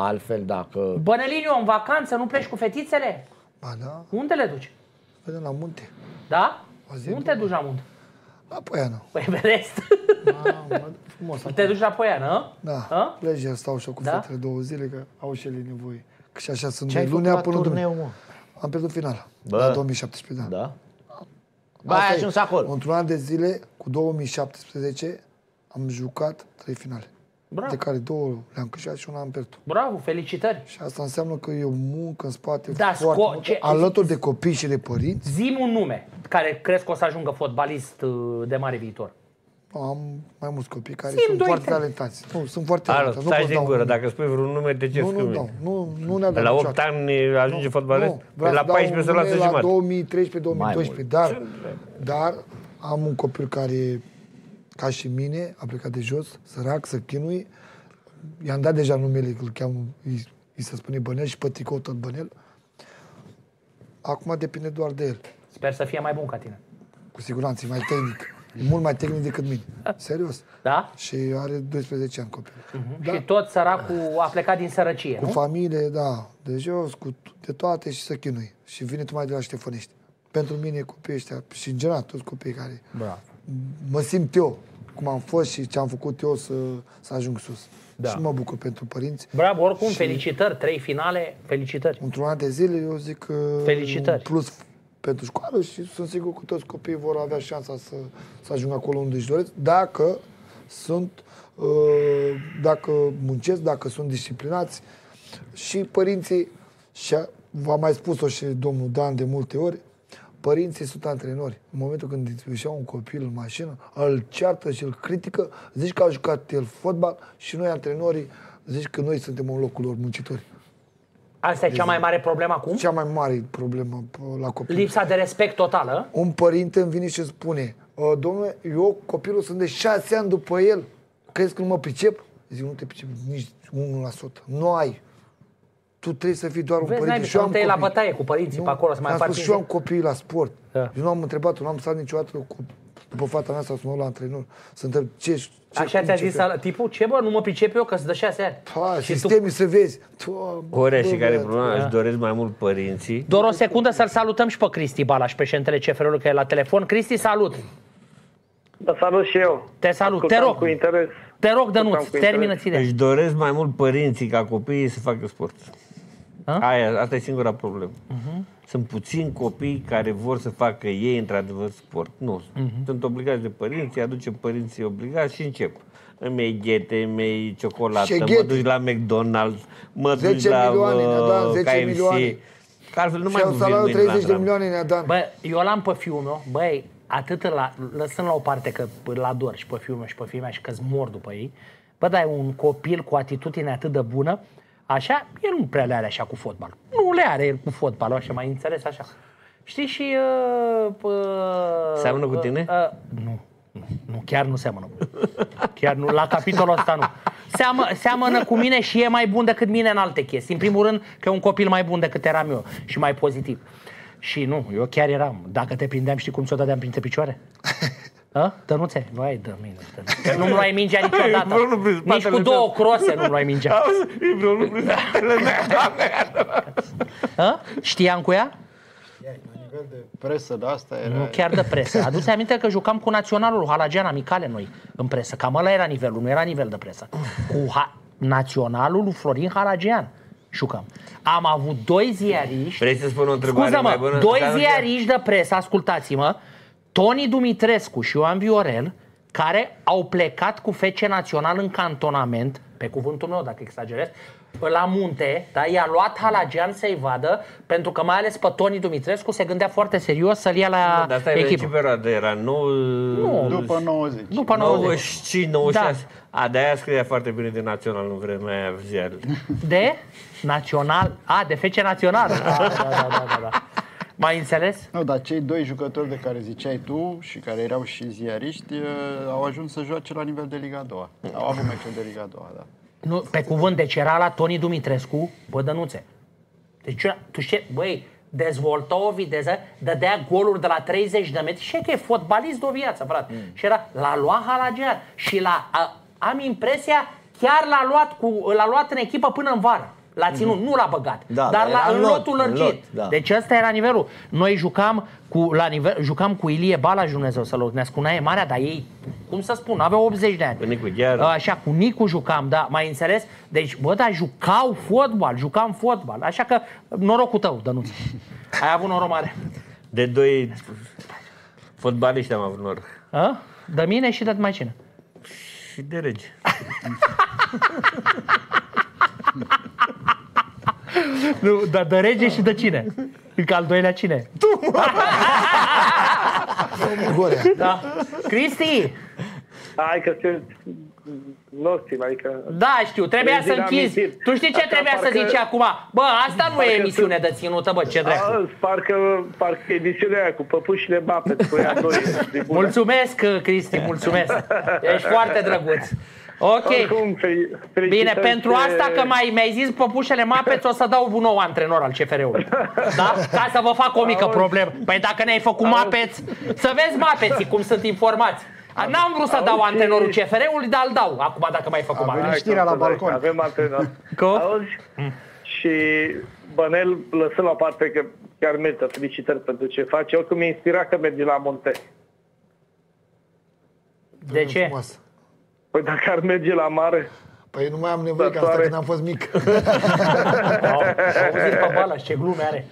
altfel dacă... Bănăliniu, în vacanță, nu pleci cu fetițele? Ba da, Unde le duci? vedem la munte. Da? O zi Unde te duci la munte? La Poiană. Păi Everest. Mamă, frumos. te duci la Poiană? Da, A? pleci, stau și eu cu Da? fetele două zile, că au și ele nevoie. Că și așa sunt Ce de ai făcut lunea la până turneu, duminică. mă? Am pierdut finala. Bă. La 2017, da. Da? Ba, ai Asta e. ajuns acolo. Într-un an de zile, cu 2017, am jucat trei finale. Bravo. De care două le-am câștigat și una am pierdut. Bravo, felicitări. Și asta înseamnă că e o muncă în spate Da, foarte sco- multă, ce- alături de copii și de părinți. Zim un nume care crezi că o să ajungă fotbalist uh, de mare viitor. Am mai mulți copii care Zi-mi sunt doi, foarte trei. talentați. Nu, sunt foarte Alo, talentați. Nu stai pot din da gură, un- dacă spui vreun nume, te ce Nu, nu, nu, nu, nu ne-a dat La 8 niciodată. ani ajunge fotbalist? Păi vreau la să dau 14 se un lasă nume jumătate. La 2013-2012, dar, dar am un copil care, ca și mine, a plecat de jos, sărac, să chinui. I-am dat deja numele, că îl cheamă, îi, îi se spune Bănel și pe tricou tot Bănel. Acum depinde doar de el. Sper să fie mai bun ca tine. Cu siguranță, e mai tehnic. E mult mai tehnic decât mine. Serios. Da? Și are 12 ani copil. Da. Și tot săracul a plecat din sărăcie, Cu nu? familie, da, de jos, cu de toate și să chinui. Și vine tocmai de la Ștefănești. Pentru mine copiii ăștia și în general toți copiii care Bravo. mă simt eu cum am fost și ce am făcut eu să, să ajung sus. Da. Și mă bucur pentru părinți. Bravo, oricum, felicitări, trei finale, felicitări. Într-un an de zile, eu zic că Felicitări. un plus pentru școală și sunt sigur că toți copiii vor avea șansa să, să ajungă acolo unde își doresc, dacă sunt, uh, dacă muncesc, dacă sunt disciplinați și părinții, și a- v-am mai spus-o și domnul Dan de multe ori, părinții sunt antrenori. În momentul când își ia un copil în mașină, îl ceartă și îl critică, zici că a jucat el fotbal și noi antrenorii zici că noi suntem în locul lor muncitori. Asta e cea mai mare problemă acum? Cea mai mare problemă p- la copil. Lipsa de respect totală. Un părinte îmi vine și îmi spune, "Uh, domnule, eu copilul sunt de șase ani după el, crezi că nu mă pricep? Zic, nu te pricep nici 1%. Nu ai. Tu trebuie să fii doar un Vezi, părinte. n-ai Și eu nu am te iei la copii. bătaie cu părinții pe acolo să mai am faci spus și eu am copii la sport. Da. Eu nu am întrebat, eu nu am stat niciodată cu, după fata mea sau să mă duc la antrenor. Să întreb ce, ce Așa cum, ți-a ce zis fel. ala- tipul, ce bă, nu mă pricep eu că sunt de șase ani. Pa, Și tu- sistemul să vezi. Tu, Ore și bă, care e băiat, problema? Își doresc mai mult părinții. Doar o secundă să-l salutăm și pe Cristi Balaș, președintele CFR-ului, că e la telefon. Cristi, salut! Da, salut și eu. Te salut, te Ascultam rog. cu interes. Te rog, Ascultam Dănuț, cu termină interes. ține. Își doresc mai mult părinții ca copiii să facă sport. A? Aia, asta e singura problemă. Mhm. Sunt puțini copii care vor să facă ei într-adevăr sport. Nu. Mhm. Sunt obligați de părinți, îi aduce părinții obligați și încep. Îmi iei ghete, îmi iei ciocolată, Și mă ghete. duci la McDonald's, mă 10 duci la milioane, ne-a dat uh, 10 KFC. milioane. Că altfel nu Și mai am vin salariul mâine la 30 de antrenament. milioane ne-a dat. Bă, eu l-am pe fiul meu, băi, atât la, lăsând la o parte că îl ador și pe fiul meu și pe fiul mea și că mor după ei, bă, dar e un copil cu atitudine atât de bună, așa, el nu prea le are așa cu fotbal. Nu le are el cu fotbalul, așa, mai înțeles așa. Știi și... Uh, uh, Seamănă cu tine? Uh, nu, nu, nu, chiar nu seamănă. Chiar nu, la capitolul ăsta nu. Seamă, seamănă cu mine și e mai bun decât mine în alte chestii. În primul rând că e un copil mai bun decât eram eu și mai pozitiv. Și nu, eu chiar eram. Dacă te prindeam, știi cum ți-o dădeam printre picioare? A? Tănuțe? Nu ai de mine. Tănuțe. Nu-mi luai mingea niciodată. Vreau nu prin Nici spatele cu două tău. crose nu-mi luai mingea. Auzi, e vreun lucru în spatele meu. A? Știam cu ea? La nivel de presă, de asta era... Nu chiar de presă. Aduți aminte că jucam cu naționalul Halagean amicale noi în presă. Cam ăla era nivelul, nu era nivel de presă. Cu ha- naționalul lui Florin Halagean jucam. Am avut doi ziariști Vrei să spun o întrebare Scuză-mă, mai bună? doi Dar nu ziariști de presă, ascultați-mă, Toni Dumitrescu și Ioan Viorel, care au plecat cu FC Național în cantonament, pe cuvântul meu, dacă exagerez, la munte, da? i-a luat Halagian să-i vadă, pentru că mai ales pe Toni Dumitrescu se gândea foarte serios să-l ia la Dar asta e ce echipă. perioadă era? Nou... Nu, După 90. După 90. 95, 96. Da. A, de-aia scria foarte bine de național în vremea aia ziarele. De național, a, de FC Național. Da, da, da, da, da, da. Mai înțeles? Nu, dar cei doi jucători de care ziceai tu și care erau și ziariști uh, au ajuns să joace la nivel de Liga a doua. Au avut meciuri de Liga a doua, da. Nu, pe cuvânt, deci era la Toni Dumitrescu, bă, Dănuțe. Deci, era- tu știi, băi, dezvoltă o viteză, dădea goluri de la 30 de metri și e că e fotbalist de o viață, frate. Mm. Și era, la lua Halagean și la, a, am impresia chiar l-a luat, cu, l-a luat în echipă până în vară. L-a ținut, nu l-a băgat, Da, dar dar la, era în în lot, lotul în lărgit. lot, da. Deci ăsta era nivelul. Noi jucam cu, la nivel, jucam cu Ilie Balaj, Dumnezeu să-l odihnească, cu Nae Marea, dar ei, cum să spun, aveau 80 de ani. Cu Nicu Ghearu. Așa, cu Nicu jucam, da, mai înțeles? Deci, bă, dar jucau fotbal, jucam fotbal. Așa că, norocul tău, Dănuț. Ai avut noroc mare. De doi fotbaliști am avut noroc. A? De mine și de mai cine? Și de rege. Nu, dar de rege și de cine? Că al doilea cine? Tu! Gorea. Da. Cristi! Hai că sunt nostim, adică... Da, știu, trebuia Trezit să închizi. amintit. Tu știi ce Așa, trebuia să parcă- zici acum? Bă, asta nu e parcă emisiune sunt- de ținută, bă, ce dracu. A, parcă, parcă edițiunea aia cu păpușile Bape, cu ea doi. e bună. Mulțumesc, Cristi, mulțumesc. Ești foarte drăguț. Ok. Oricum, fel- Bine, felicitări pentru pe- asta că mai, mi-ai zis păpușele Mapeț, o să dau un nou antrenor al CFR-ului. Da? Ca să vă fac o mică Auzi. problemă. Păi dacă ne-ai făcut Mapeț, să vezi Mapeții cum sunt informați. A, N-am vrut să dau Auzi. antrenorul CFR-ului, dar îl dau acum dacă mai făcut venit Mapeț. știrea la Hai, balcon. Avem antrenor. Că? Auzi? Și Bănel, lăsând la parte că chiar merită felicitări pentru ce face, oricum mi-a inspirat că merge la munte. De ce? Frumos. Păi dacă ar merge la mare, Păi nu mai am nevoie, că asta Soare. când am fost mic. Au auzit pe Balas, ce glume are.